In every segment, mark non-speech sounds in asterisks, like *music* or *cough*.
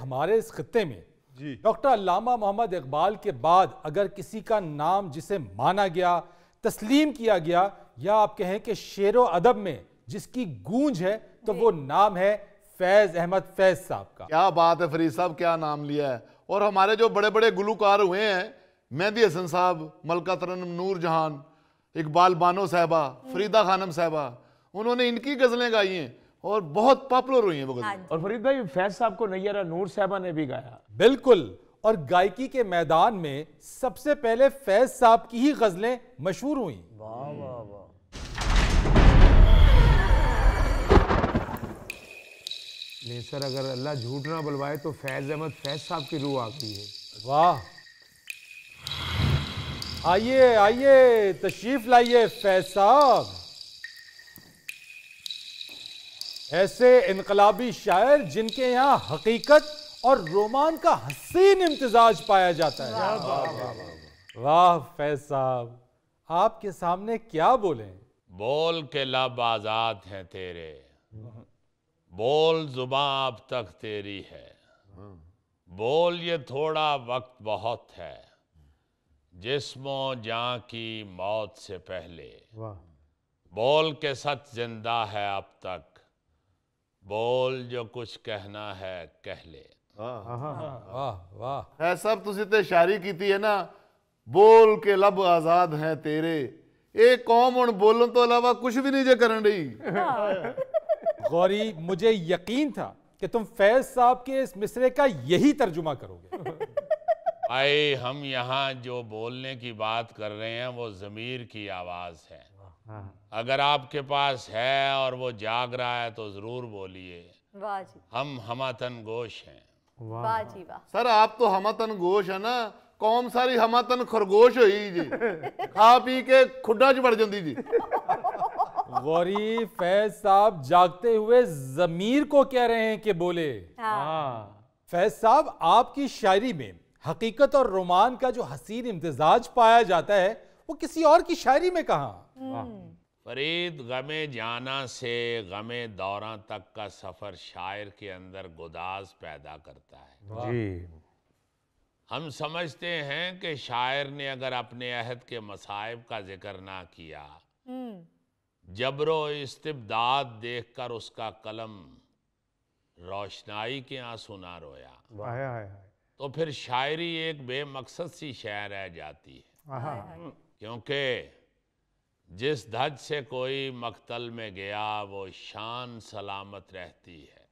हमारे इस खत्ते में डॉक्टर अल्लामा मोहम्मद इकबाल के बाद अगर किसी का नाम जिसे माना गया तस्लीम किया गया या आप कहें कि शेर अदब में जिसकी गूंज है तो वो नाम है फैज अहमद फैज साहब का। क्या बात है फरीद साहब क्या नाम लिया है? और हमारे जो बड़े बड़े गुलकार हुए हैं मेहदी हसन साहब मलका तरनम नूर जहान इकबाल बानो साहबा फरीदा खानम साहबा उन्होंने इनकी गज़लें गाई हैं। और बहुत पॉपुलर हुई है वो गज़लें। और फरीद भाई फैज साहब को नैयरा नूर साहबा ने भी गाया। बिल्कुल। और गायकी के मैदान में सबसे पहले फैज साहब की ही गजलें मशहूर हुई। वाह वाह वाह। नहीं सर अगर अल्लाह झूठ ना बुलवाए तो फैज अहमद फैज साहब की रूह आ गई है। वाह। आइए आइए तशरीफ़ लाइए फैज साहब। ऐसे इनकलाबी शायर जिनके यहाँ हकीकत और रोमान का हसीन इम्तजाज पाया जाता है। वाह फैज साहब आपके सामने क्या बोले? बोल के लब आज़ाद हैं तेरे। बोल जुबां अब तक तेरी है। बोल ये थोड़ा वक्त बहुत है। जिसमो जां की मौत से पहले। बोल के सच ज़िंदा है अब तक। बोल जो कुछ कहना है कह ले वाह वाह है सब ਤੁਸੀਂ ਤੇ ਸ਼ਾਇਰੀ ਕੀਤੀ ਹੈ ਨਾ ਬੋਲ ਕੇ ਲਬ ਆਜ਼ਾਦ ਹੈ ਤੇਰੇ ਇਹ ਕੌਮ ਹੁਣ ਬੋਲਣ ਤੋਂ ਇਲਾਵਾ ਕੁਝ ਵੀ ਨਹੀਂ ਜੇ ਕਰਨ ਰਹੀ गौरी मुझे यकीन था कि तुम फैज साहब के इस मिसरे का यही तर्जुमा करोगे *laughs* भाई हम यहाँ जो बोलने की बात कर रहे हैं वो ज़मीर की आवाज़ है अगर आपके पास है और वो जाग रहा है तो ज़रूर बोलिए। हम हमातन गोश हैं। सर आप तो हमातन गोश है ना। कौम सारी हमातन खरगोश हुई जी। *laughs* खा पी के खुडा च बढ़ जी। *laughs* गौरी फैज साहब जागते हुए जमीर को कह रहे हैं कि बोले। हाँ।, हाँ। फैज साहब आपकी शायरी में हकीकत और रोमान का जो हसीन इम्तजाज पाया जाता है वो किसी और की शायरी में कहा। फरीद गमे जाना से गमे दौरां तक का सफ़र शायर के अंदर गुदाज पैदा करता है। जी। हम समझते हैं कि शायर ने अगर अपने अहद के मसाइब का ज़िक्र ना किया जबरो इस्तिबदाद देखकर उसका कलम रोशनाई के आँसू ना रोया। तो फिर शायरी एक बेमकसद सी शय रह जाती है। हाँ क्योंकि जिस धज से कोई मकतल में गया वो शान सलामत रहती है।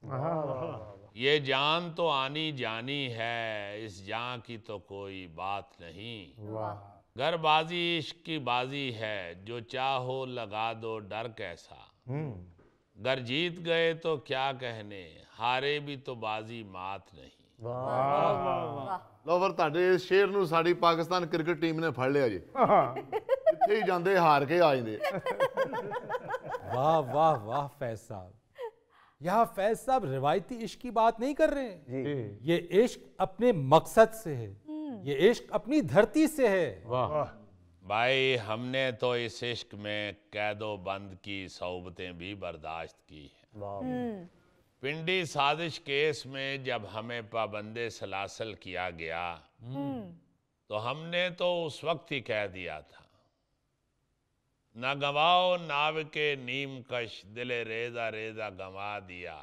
ये जान तो आनी जानी है इस जान की तो कोई बात नहीं। वाह। घर बाजी इश्क की बाजी है जो चाहो लगा दो डर कैसा। घर जीत गए तो क्या कहने हारे भी तो बाजी मात नहीं। ਲੋ ਫਿਰ ਤੁਹਾਡੇ ਇਸ ਸ਼ੇਰ ਨੂੰ ਸਾਡੀ ਪਾਕਿਸਤਾਨ ਕ੍ਰਿਕਟ ਟੀਮ ਨੇ ਫੜ ਲਿਆ ਜੀ ਜਿੱਥੇ ਹੀ ਜਾਂਦੇ ਹਾਰ ਕੇ ਆ ਜਾਂਦੇ वाह वाह वाह फैज साहब यहाँ फैज साहब रिवायती इश्क की बात नहीं कर रहे हैं ये इश्क अपने मकसद से है ये इश्क अपनी धरती से है वाह भाई हमने तो इस इश्क में कैदो बंद की सोबतें भी बर्दाश्त की हैं पिंडी साजिश केस में जब हमें पाबंदे सलासल किया गया तो हमने तो उस वक्त ही कह दिया था न गवाओ नाव के नीम कश दिले रेजा रेजा गंवा दिया।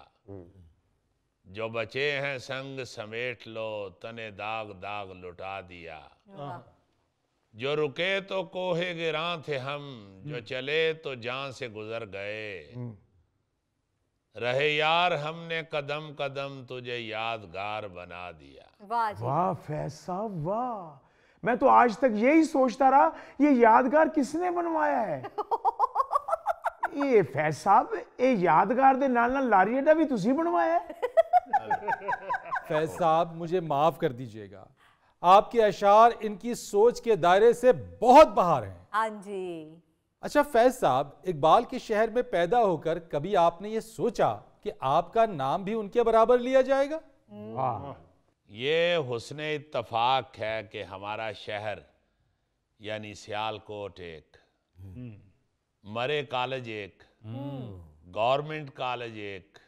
जो बचे हैं संग समेट लो तने दाग दाग लुटा दिया। जो रुके तो कोहे गिरा थे हम जो चले तो जान से गुजर गए। रहे यार हमने कदम कदम तुझे यादगार बना दिया वाह जी वाह फैज साहब वाह मैं तो आज तक यही सोचता रहा ये यादगार किसने बनवाया है *laughs* ਇਹ ਫੈਜ਼ ਸਾਹਿਬ ਇਹ ਯਾਦਗਾਰ ਦੇ ਨਾਲ ਨਾਲ ਲਾਰੀਏਟਾ ਵੀ ਤੁਸੀਂ ਬਣਵਾਇਆ ਹੈ फैज साहब मुझे माफ कर दीजिएगा आपके अशार इनकी सोच के दायरे से बहुत बाहर हैं हाँ जी अच्छा फैज साहब इकबाल के शहर में पैदा होकर कभी आपने ये सोचा कि आपका नाम भी उनके बराबर लिया जाएगा? वाह। ये हुसन इतफाक है कि हमारा शहर यानी सियालकोट एक मरे कॉलेज एक गवर्नमेंट कॉलेज एक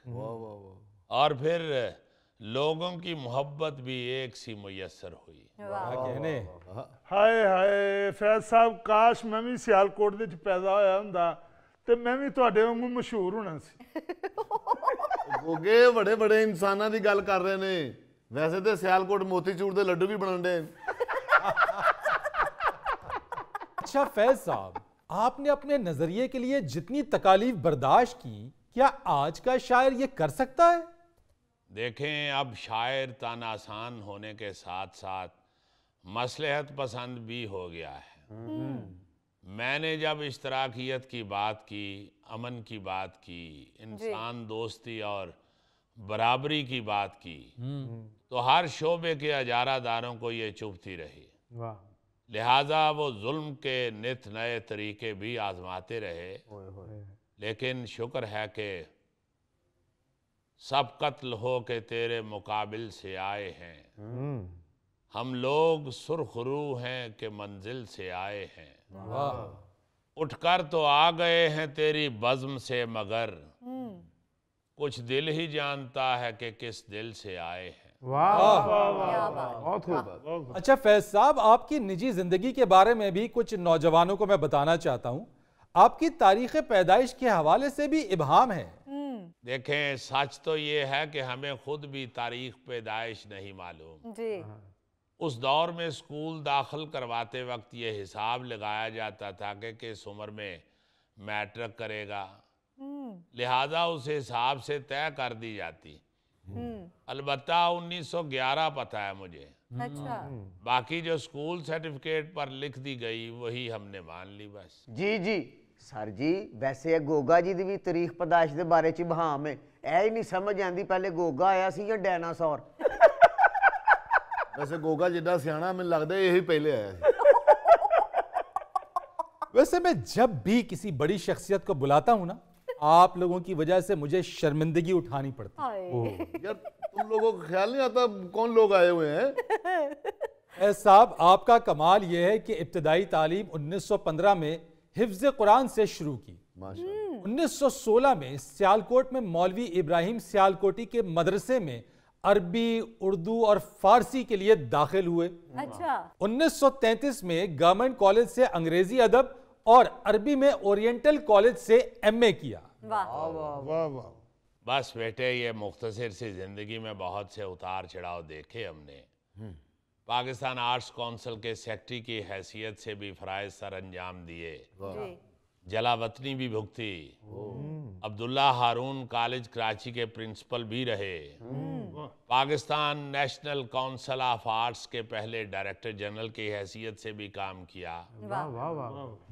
और फिर लोगों की मोहब्बत भी एक सी मुयसर हुई वाह क्या कहने ਹਾਏ ਹਾਏ ਫੈਜ਼ ਸਾਹਿਬ ਕਾਸ਼ ਮੈਂ ਵੀ ਸਿਆਲਕੋਟ ਦੇ ਵਿੱਚ ਪੈਦਾ ਹੋਇਆ ਹੁੰਦਾ ਤੇ ਮੈਂ ਵੀ ਤੁਹਾਡੇ ਵਾਂਗੂ ਮਸ਼ਹੂਰ ਹੋਣਾ ਸੀ ਗੋਗੇ ਬੜੇ ਬੜੇ ਇਨਸਾਨਾਂ ਦੀ ਗੱਲ ਕਰ ਰਹੇ ਨੇ ਵੈਸੇ ਤੇ ਸਿਆਲਕੋਟ ਮੋਤੀਚੂਰ ਦੇ ਲੱਡੂ ਵੀ ਬਣਨ ਦੇ अच्छा फैज साहब आपने अपने नजरिए के लिए जितनी तकालीफ बर्दाश्त की क्या आज का शायर ये कर सकता है देखें अब शायर तन आसान होने के साथ साथ मसलहत पसंद भी हो गया है। मैंने जब इश्तराकियत की बात की अमन की बात की इंसान दोस्ती और बराबरी की बात की तो हर शोबे के अजारादारों को ये चुभती रही। लिहाजा वो जुल्म के नित नए तरीके भी आजमाते रहे। लेकिन शुक्र है कि सब कत्ल हो के तेरे मुकाबिल से आए हैं। हम लोग सुरखरू हैं कि मंजिल से आए हैं। उठकर तो आ गए हैं तेरी बज्म से मगर। कुछ दिल ही जानता है कि किस दिल से आए हैं। बहुत खूब अच्छा फैज साहब आपकी निजी ज़िंदगी के बारे में भी कुछ नौजवानों को मैं बताना चाहता हूँ। आपकी तारीख पैदाइश के हवाले से भी इबहम है। देखें सच तो ये है कि हमें खुद भी तारीख पैदाइश नहीं मालूम। जी। उस दौर में स्कूल दाखिल करवाते वक्त ये हिसाब लगाया जाता था कि किस उम्र में मैट्रिक करेगा। लिहाजा उस हिसाब से तय कर दी जाती। अलबत्ता 1911 पता है मुझे। अच्छा। बाकी जो स्कूल सर्टिफिकेट पर लिख दी गई वही हमने मान ली बस। जी ਜੀ ਸਰ ਜੀ ਵੈਸੇ ਇਹ ਗੋਗਾ ਜੀ ਦੀ ਵੀ ਤਾਰੀਖ ਪਦਾਇਸ਼ ਦੇ ਬਾਰੇ ਚ ਬਹਾਮ ਹੈ ਇਹ ਹੀ ਨਹੀਂ ਸਮਝ ਆਂਦੀ ਪਹਿਲੇ ਗੋਗਾ ਆਇਆ ਸੀ ਜਾਂ ਡਾਇਨਾਸੌਰ ਵੈਸੇ ਗੋਗਾ ਜਿੱਡਾ ਸਿਆਣਾ ਮੈਨੂੰ ਲੱਗਦਾ ਇਹੀ ਪਹਿਲੇ ਆਇਆ ਸੀ वैसे मैं जब भी किसी बड़ी शख्सियत को बुलाता हूं ना आप लोगों की वजह से मुझे शर्मिंदगी उठानी पड़ती हाय यार तुम लोगों को ख्याल नहीं आता कौन लोग आए हुए हैं है साहब आपका कमाल यह है कि इब्तदाई तालीम 1915 में हिफ्ज कुरान से शुरू की। 1916 हम्म। में सियालकोट में मौलवी इब्राहिम सियालकोटी के मदरसे में अरबी उर्दू और फारसी के लिए दाखिल हुए। अच्छा। 1933 में गवर्नमेंट कॉलेज से अंग्रेज़ी अदब और अरबी में ओरिएंटल कॉलेज से एमए किया। वाह। वाह वाह वाह। बस बेटे ये मुख्तर सी ज़िंदगी में बहुत से उतार चढ़ाव देखे हमने। हम्म। पाकिस्तान आर्ट्स काउंसिल के सेक्रेटरी की हैसियत से भी फ़राइज सर अंजाम दिए। जलावतनी भी भुगती। अब्दुल्ला हारून कॉलेज कराची के प्रिंसिपल भी रहे। Pakistan national council of arts के पहले डायरेक्टर जनरल की हैसियत से भी काम किया। वाह वाह। वाह।